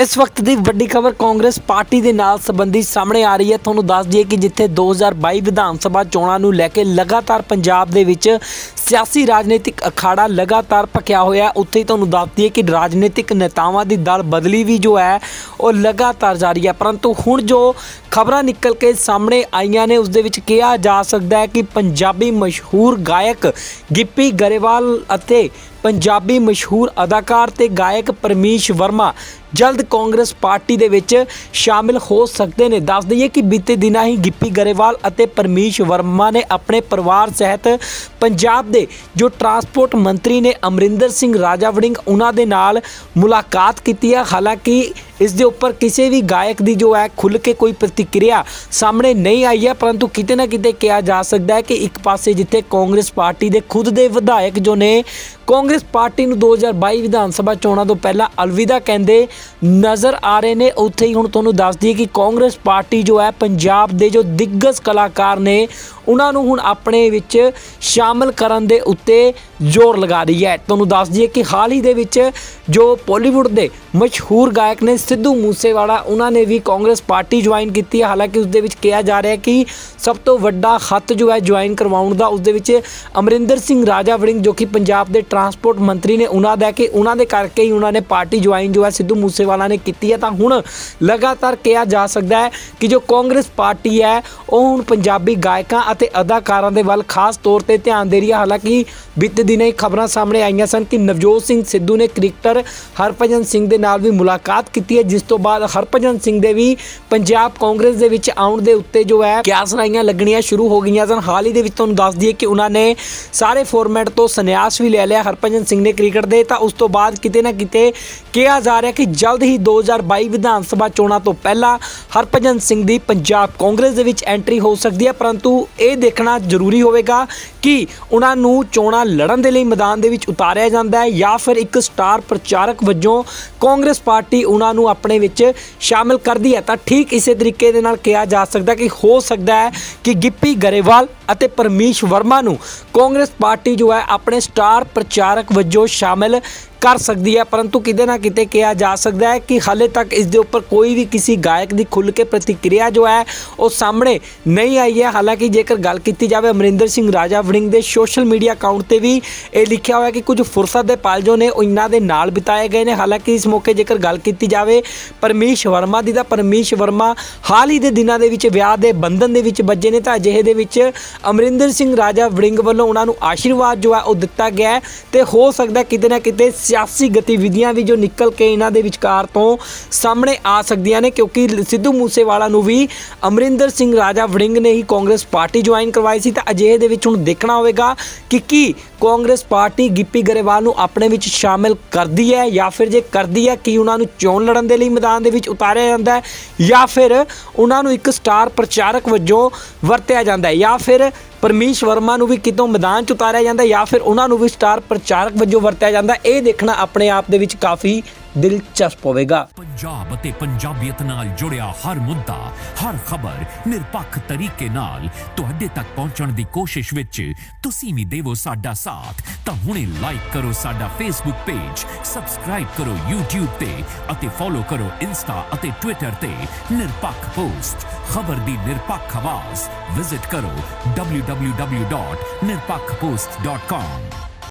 ਇਸ ਵਕਤ ਦੀ ਵੱਡੀ ਖਬਰ ਕਾਂਗਰਸ ਪਾਰਟੀ ਦੇ ਨਾਲ ਸੰਬੰਧੀ ਸਾਹਮਣੇ ਆ ਰਹੀ ਹੈ। ਤੁਹਾਨੂੰ ਦੱਸ ਦਈਏ ਕਿ ਜਿੱਥੇ 2022 ਵਿਧਾਨ ਸਭਾ ਚੋਣਾਂ ਨੂੰ ਲੈ ਕੇ ਲਗਾਤਾਰ ਪੰਜਾਬ ਦੇ ਵਿੱਚ ਸਿਆਸੀ ਰਾਜਨੀਤਿਕ ਅਖਾੜਾ ਲਗਾਤਾਰ ਭਖਿਆ ਹੋਇਆ ਉੱਥੇ ਹੀ ਤੁਹਾਨੂੰ ਦੱਸ ਦਈਏ ਕਿ ਰਾਜਨੀਤਿਕ ਨੇਤਾਵਾਂ ਦੀ ਦਲ ਬਦਲੀ ਵੀ ਜੋ ਹੈ, ਉਹ ਲਗਾਤਾਰ ਜਾਰੀ ਹੈ। ਪਰੰਤੂ ਹੁਣ ਜੋ ਖਬਰਾਂ ਨਿਕਲ ਕੇ ਸਾਹਮਣੇ ਆਈਆਂ ਨੇ, ਉਸ ਦੇ ਵਿੱਚ ਕਿਹਾ ਜਾ ਸਕਦਾ ਹੈ ਕਿ ਪੰਜਾਬੀ ਮਸ਼ਹੂਰ ਗਾਇਕ ਗਿੱਪੀ ਗਰੇਵਾਲ ਅਤੇ ਪੰਜਾਬੀ ਮਸ਼ਹੂਰ ਅਦਾਕਾਰ ਤੇ ਗਾਇਕ ਪਰਮੀਸ਼ ਵਰਮਾ ਜਲਦ ਕਾਂਗਰਸ ਪਾਰਟੀ ਦੇ ਵਿੱਚ ਸ਼ਾਮਿਲ ਹੋ ਸਕਦੇ ਨੇ। ਦੱਸ ਦਈਏ ਕਿ ਬੀਤੇ ਦਿਨਾਂ ਹੀ ਗਿੱਪੀ ਗਰੇਵਾਲ ਅਤੇ ਪਰਮੀਸ਼ ਵਰਮਾ ਨੇ ਆਪਣੇ ਪਰਿਵਾਰ ਸਹਿਤ ਪੰਜਾਬ ਦੇ ਜੋ ਟਰਾਂਸਪੋਰਟ ਮੰਤਰੀ ਨੇ ਅਮਰਿੰਦਰ ਸਿੰਘ ਰਾਜਾ ਵੜਿੰਗ, ਉਹਨਾਂ ਦੇ ਨਾਲ ਮੁਲਾਕਾਤ ਕੀਤੀ ਹੈ। ਹਾਲਾਂਕਿ ਇਸ ਦੇ ਉੱਪਰ ਕਿਸੇ ਵੀ ਗਾਇਕ ਦੀ ਜੋ ਹੈ ਖੁੱਲ ਕੇ ਕੋਈ ਪ੍ਰਤੀਕਿਰਿਆ ਸਾਹਮਣੇ ਨਹੀਂ ਆਈ ਹੈ, ਪਰੰਤੂ ਕਿਤੇ ਨਾ ਕਿਤੇ ਕਿਹਾ ਜਾ ਸਕਦਾ ਹੈ ਕਿ ਇੱਕ ਪਾਸੇ ਜਿੱਥੇ ਕਾਂਗਰਸ ਪਾਰਟੀ ਦੇ ਖੁਦ ਦੇ ਵਿਧਾਇਕ ਜੋ ਨੇ ਕਾਂਗਰਸ ਪਾਰਟੀ ਨੂੰ 2022 ਵਿਧਾਨ ਸਭਾ ਚੋਣਾਂ ਤੋਂ ਪਹਿਲਾਂ ਅਲਵਿਦਾ ਕਹਿੰਦੇ ਨਜ਼ਰ ਆ ਰਹੇ ਨੇ। ਉੱਥੇ ਹੀ ਹੁਣ ਤੁਹਾਨੂੰ ਦੱਸ ਦਈਏ ਕਿ ਕਾਂਗਰਸ ਪਾਰਟੀ ਜੋ ਹੈ, ਪੰਜਾਬ ਦੇ ਜੋ ਦਿੱਗਜ ਕਲਾਕਾਰ ਨੇ, ਉਹਨਾਂ ਨੂੰ ਹੁਣ ਆਪਣੇ ਵਿੱਚ ਸ਼ਾਮਲ ਕਰਨ ਦੇ ਉੱਤੇ ਜ਼ੋਰ ਲਗਾ ਰਹੀ ਹੈ। ਤੁਹਾਨੂੰ ਦੱਸ ਦਈਏ ਕਿ ਹਾਲ ਹੀ ਦੇ ਵਿੱਚ ਜੋ ਪੋਲੀਵੁੱਡ ਦੇ ਮਸ਼ਹੂਰ ਗਾਇਕ ਨੇ, ਸਿੱਧੂ ਮੂਸੇਵਾਲਾ, ਉਹਨਾਂ ਨੇ ਵੀ ਕਾਂਗਰਸ ਪਾਰਟੀ ਜੁਆਇਨ ਕੀਤੀ ਹੈ। ਹਾਲਾਂਕਿ ਉਸ ਦੇ ਵਿੱਚ ਕਿਹਾ ਜਾ ਰਿਹਾ ਹੈ ਕਿ ਸਭ ਤੋਂ ਵੱਡਾ ਹੱਥ ਜੋ ਹੈ, ਜੁਆਇਨ ਕਰਵਾਉਣ ਦਾ ਉਸ ਦੇ ਵਿੱਚ ਅਮਰਿੰਦਰ ਸਿੰਘ ਰਾਜਾ ਵੜਿੰਗ, ਜੋ ਕਿ ਪੰਜਾਬ ਦੇ ਟਰਾਂਸਪੋਰਟ ਮੰਤਰੀ ਨੇ ਉਹਨਾਂ ਦਾ ਕਿ ਉਹਨਾਂ ਦੇ ਕਰਕੇ ਹੀ ਉਹਨਾਂ ਨੇ ਪਾਰਟੀ ਜੁਆਇਨ ਜੋ ਹੈ ਸਿੱਧੂ ਮੂਸੇਵਾਲਾ ਨੇ ਕੀਤੀ ਹੈ, ਤਾਂ ਹੁਣ ਲਗਾਤਾਰ ਕਿਹਾ ਜਾ ਸਕਦਾ ਹੈ ਕਿ ਜੋ ਕਾਂਗਰਸ ਪਾਰਟੀ ਹੈ, ਉਹ ਹੁਣ ਪੰਜਾਬੀ ਗਾਇਕਾਂ ਅਤੇ ਅਦਾਕਾਰਾਂ ਦੇ ਵੱਲ ਖਾਸ ਤੌਰ ਤੇ ਧਿਆਨ ਦੇ ਰਹੀ ਹੈ। ਹਾਲਾਂਕਿ ਬੀਤੇ ਦਿਨਾਂ ਹੀ ਖਬਰਾਂ ਸਾਹਮਣੇ ਆਈਆਂ ਸਨ ਕਿ ਨਵਜੋਤ ਸਿੰਘ ਸਿੱਧੂ ਨੇ ਕ੍ਰਿਕਟਰ ਹਰਭਜਨ ਸਿੰਘ ਦੇ ਨਾਲ ਵੀ ਮੁਲਾਕਾਤ ਕੀਤੀ ਹੈ। ਜਿਸ ਤੋਂ ਬਾਅਦ ਹਰਭਜਨ ਸਿੰਘ ਦੇ ਵੀ ਪੰਜਾਬ ਕਾਂਗਰਸ ਦੇ ਵਿੱਚ ਆਉਣ ਦੇ ਉੱਤੇ ਜੋ ਹੈ ਕਿਆਸਨਾਈਆਂ ਲੱਗਣੀਆਂ ਸ਼ੁਰੂ ਹੋ ਗਈਆਂ ਸਨ। ਹਾਲ ਹੀ ਦੇ ਵਿੱਚ ਤੁਹਾਨੂੰ ਦੱਸ ਦਈਏ ਕਿ ਉਹਨਾਂ ਨੇ ਸਾਰੇ ਫਾਰਮੈਟ ਤੋਂ ਸੰਨਿਆਸ ਵੀ ਲੈ ਲਿਆ। ਹਰਭਜਨ ਸਿੰਘ ਨੇ ਕ੍ਰਿਕਟ ਦੇ, ਤਾਂ ਉਸ ਤੋਂ ਬਾਅਦ ਕਿਤੇ ਨਾ ਕਿਤੇ ਕਿਹਾ ਜਾ ਰਿਹਾ ਕਿ ਜਲਦ ਹੀ 2022 ਵਿਧਾਨ ਸਭਾ ਚੋਣਾਂ ਤੋਂ ਪਹਿਲਾਂ ਹਰਭਜਨ ਸਿੰਘ ਦੀ ਪੰਜਾਬ ਕਾਂਗਰਸ ਦੇ ਵਿੱਚ ਐਂਟਰੀ ਹੋ ਸਕਦੀ ਹੈ, ਪਰੰਤੂ ਇਹ ਦੇਖਣਾ ਜ਼ਰੂਰੀ ਹੋਵੇਗਾ ਕਿ ਉਹਨਾਂ ਨੂੰ ਚੋਣਾਂ ਲੜਨ ਦੇ ਲਈ ਮੈਦਾਨ ਦੇ ਵਿੱਚ ਉਤਾਰਿਆ ਜਾਂਦਾ ਹੈ ਜਾਂ ਫਿਰ ਇੱਕ ਸਟਾਰ ਪ੍ਰਚਾਰਕ ਵਜੋਂ ਕਾਂਗਰਸ ਪਾਰਟੀ ਉਹਨਾਂ ਨੂੰ ਆਪਣੇ ਵਿੱਚ ਸ਼ਾਮਿਲ ਕਰਦੀ ਹੈ। ਤਾਂ ਠੀਕ ਇਸੇ ਤਰੀਕੇ ਦੇ ਨਾਲ ਕਿਹਾ ਜਾ ਸਕਦਾ ਕਿ ਹੋ ਸਕਦਾ ਹੈ ਕਿ ਗਿੱਪੀ ਗਰੇਵਾਲ ਅਤੇ ਪਰਮੀਸ਼ ਵਰਮਾ ਨੂੰ ਕਾਂਗਰਸ ਪਾਰਟੀ ਜੋ ਹੈ ਆਪਣੇ ਸਟਾਰ ਪ੍ਰਚਾਰਕ ਵਜੋਂ ਸ਼ਾਮਿਲ ਕਰ ਸਕਦੀ ਹੈ, ਪਰੰਤੂ ਕਿਤੇ ਨਾ ਕਿਤੇ ਕਿਹਾ ਜਾ ਸਕਦਾ ਹੈ ਕਿ ਹਾਲੇ ਤੱਕ ਇਸ ਦੇ ਉੱਪਰ ਕੋਈ ਵੀ ਕਿਸੇ ਗਾਇਕ ਦੀ ਖੁੱਲ ਕੇ ਪ੍ਰਤੀਕਿਰਿਆ ਜੋ ਹੈ, ਉਹ ਸਾਹਮਣੇ ਨਹੀਂ ਆਈ ਹੈ। ਹਾਲਾਂਕਿ ਜੇਕਰ ਗੱਲ ਕੀਤੀ ਜਾਵੇ ਅਮਰਿੰਦਰ ਸਿੰਘ ਰਾਜਾ ਵੜਿੰਗ ਦੇ ਸੋਸ਼ਲ ਮੀਡੀਆ ਅਕਾਊਂਟ ਤੇ ਵੀ ਇਹ ਲਿਖਿਆ ਹੋਇਆ ਕਿ ਕੁਝ ਫੁਰਸਤ ਦੇ ਪਲ ਜੋ ਨੇ ਉਹ ਇਹਨਾਂ ਦੇ ਨਾਲ ਬਿਤਾਏ ਗਏ ਨੇ। ਹਾਲਾਂਕਿ ਇਸ ਮੌਕੇ ਜੇਕਰ ਗੱਲ ਕੀਤੀ ਜਾਵੇ, ਪਰਮੀਸ਼ ਵਰਮਾ ਦੀ ਤਾਂ ਪਰਮੀਸ਼ ਵਰਮਾ ਹਾਲ ਹੀ ਦੇ ਦਿਨਾਂ ਦੇ ਵਿੱਚ ਵਿਆਹ ਦੇ ਬੰਧਨ ਦੇ ਵਿੱਚ ਵੱਜੇ ਨੇ ਤਾਂ ਅਜਿਹੇ ਦੇ ਵਿੱਚ ਅਮਰਿੰਦਰ ਸਿੰਘ ਰਾਜਾ ਵੜਿੰਗ ਵੱਲੋਂ ਉਹਨਾਂ ਨੂੰ ਆਸ਼ੀਰਵਾਦ ਜੋ ਹੈ, ਉਹ ਦਿੱਤਾ ਗਿਆ ਹੈ ਤੇ ਹੋ ਸਕਦਾ ਕਿਤੇ ਨਾ ਕਿਤੇ ਸਿਆਸੀ ਗਤੀਵਿਧੀਆਂ ਵੀ ਜੋ ਨਿਕਲ ਕੇ ਇਹਨਾਂ ਦੇ ਵਿਚਕਾਰ ਤੋਂ ਸਾਹਮਣੇ ਆ ਸਕਦੀਆਂ ਨੇ, ਕਿਉਂਕਿ ਸਿੱਧੂ ਮੂਸੇਵਾਲਾ ਨੂੰ ਵੀ ਅਮਰਿੰਦਰ ਸਿੰਘ ਰਾਜਾ ਵੜਿੰਗ ਨੇ ਹੀ ਕਾਂਗਰਸ ਪਾਰਟੀ ਜੁਆਇਨ ਕਰਵਾਈ ਸੀ, ਤਾਂ ਅਜਿਹੇ ਦੇ ਵਿੱਚ ਹੁਣ ਦੇਖਣਾ ਹੋਵੇਗਾ ਕਿ ਕੀ ਕਾਂਗਰਸ ਪਾਰਟੀ ਗਿੱਪੀ ਗਰੇਵਾਲ ਨੂੰ ਆਪਣੇ ਵਿੱਚ ਸ਼ਾਮਿਲ ਕਰਦੀ ਹੈ ਜਾਂ ਫਿਰ ਜੇ ਕਰਦੀ ਹੈ, ਕਿ ਉਹਨਾਂ ਨੂੰ ਚੋਣ ਲੜਨ ਦੇ ਲਈ ਮੈਦਾਨ ਦੇ ਵਿੱਚ ਉਤਾਰਿਆ ਜਾਂਦਾ ਹੈ ਜਾਂ ਫਿਰ ਉਹਨਾਂ ਨੂੰ ਇੱਕ ਸਟਾਰ ਪ੍ਰਚਾਰਕ ਵਜੋਂ ਵਰਤਿਆ ਜਾਂਦਾ ਹੈ ਜਾਂ ਫਿਰ ਪਰਮੀਸ਼ ਵਰਮਾ ਨੂੰ ਵੀ ਕਿਤੋਂ ਮੈਦਾਨ 'ਚ ਉਤਾਰਿਆ ਜਾਂਦਾ ਜਾਂ ਫਿਰ ਉਹਨਾਂ ਨੂੰ ਵੀ ਸਟਾਰ ਪ੍ਰਚਾਰਕ ਵਜੋਂ ਵਰਤਿਆ ਜਾਂਦਾ, ਇਹ ਦੇਖਣਾ ਆਪਣੇ ਆਪ ਦੇ ਵਿੱਚ ਕਾਫੀ ਦਿਲਚਸਪ ਹੋਵੇਗਾ। ਪੰਜਾਬ ਅਤੇ ਪੰਜਾਬੀਅਤ ਨਾਲ ਜੁੜਿਆ ਹਰ ਮੁੱਦਾ, ਹਰ ਖਬਰ ਨਿਰਪੱਖ ਤਰੀਕੇ ਨਾਲ ਤੁਹਾਡੇ ਤੱਕ ਪਹੁੰਚਣ ਦੀ ਕੋਸ਼ਿਸ਼ ਵਿੱਚ ਤੁਸੀਂ ਵੀ ਦੇਵੋ ਸਾਡਾ ਸਾਥ। ਤਾਂ ਹੁਣੇ ਲਾਈਕ ਕਰੋ ਸਾਡਾ ਫੇਸਬੁੱਕ ਪੇਜ ਸਬਸਕ੍ਰਾਈਬ ਕਰੋ YouTube ਤੇ ਅਤੇ ਫੋਲੋ ਕਰੋ ਇੰਸਟਾ ਅਤੇ ਟਵਿੱਟਰ ਤੇ ਨਿਰਪੱਖ ਪੋਸਟ ਖਬਰ ਦੀ ਨਿਰਪੱਖ ਆਵਾਜ਼ ਵਿਜ਼ਿਟ ਕਰੋ www.nirpakhpost.com